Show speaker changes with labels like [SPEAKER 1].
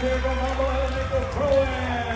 [SPEAKER 1] here from Humble Hill, Nico Cohen.